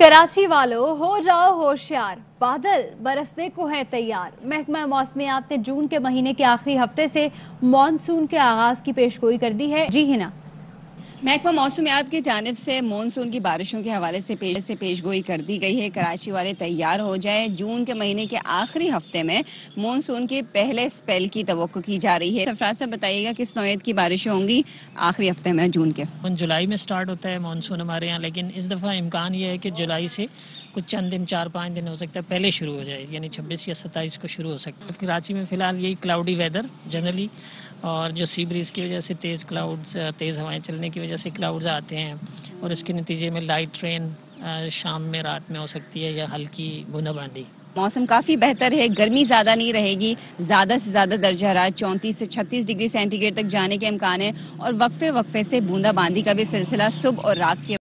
कराची वालों, हो जाओ होशियार। बादल बरसने को है तैयार। महकमा मौसमियात ने जून के महीने के आखिरी हफ़्ते से मानसून के आगाज़ की पेशगोई कर दी है। जी हिना। महकमा मौसमियात की जानब से मानसून की बारिशों के हवाले से पेश से पेशगोई कर दी गई है। कराची वाले तैयार हो जाए। जून के महीने के आखिरी हफ़्ते में मानसून के पहले स्पेल की तो की जा रही है। सरफराज साहब, बताइएगा किस नौत की बारिशें होंगी आखिरी हफ़्ते में जून के? जुलाई में स्टार्ट होता है मानसून हमारे यहाँ, लेकिन इस दफ़ा इम्कान ये है कि जुलाई से कुछ चंद दिन, चार पाँच दिन हो सकता है पहले शुरू हो जाए, यानी छब्बीस या सत्ताईस को शुरू हो सकता है। कराची में फ़िलहाल यही क्लाउडी वेदर जनरली और जो सी ब्रीज की वजह से तेज़ क्लाउड्स तेज़ हवाएँ चलने की वजह से क्लाउड्स आते हैं और इसके नतीजे में लाइट ट्रेन शाम में, रात में हो सकती है या हल्की बूंदाबांदी। मौसम काफ़ी बेहतर है, गर्मी ज़्यादा नहीं रहेगी, ज़्यादा से ज़्यादा दर्जा रात, चौंतीस से छत्तीस डिग्री सेंटीग्रेड तक जाने के इम्कान है और वक्फे वक्फे से बूंदाबांदी का भी सिलसिला सुबह और रात के